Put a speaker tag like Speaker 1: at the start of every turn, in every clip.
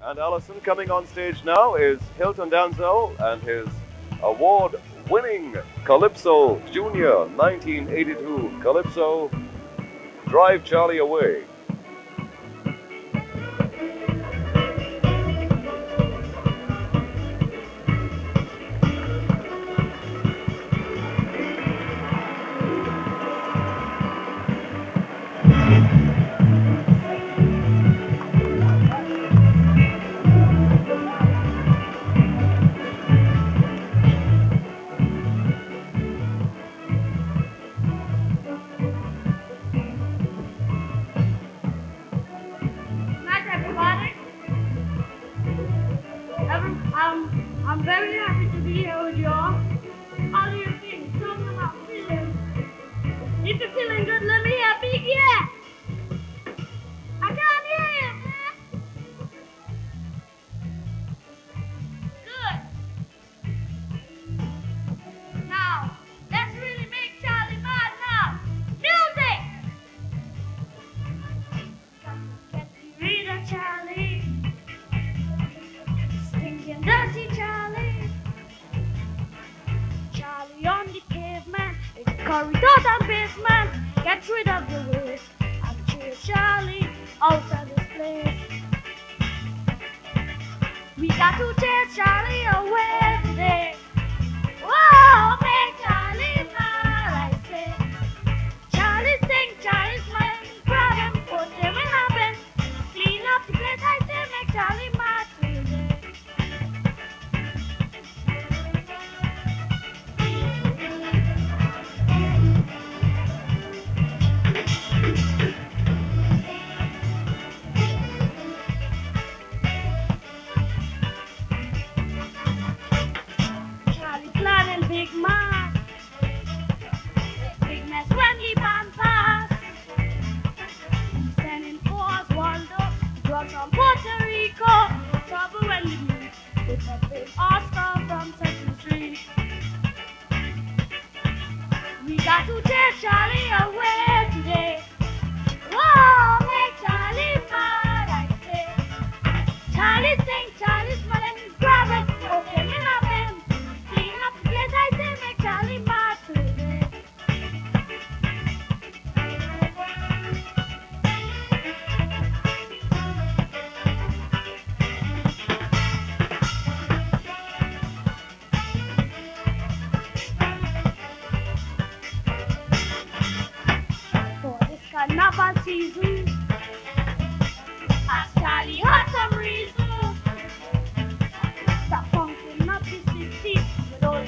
Speaker 1: And Allison coming on stage now is Hylton Dalzell and his award winning Calypso Junior 1982 Calypso Drive Charlie Away.
Speaker 2: I'm very happy to be here with you all. All your things, tell me about feeling. If you're feeling good, let me corridor and basement. Get rid of your waste. I'm curious, Charlie, of this place. We got to take Charlie away. and Big Mac. Big Mac, Wendy Pie. another season. Actually, had some reason. Stop pumping up this city with all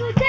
Speaker 2: Bye.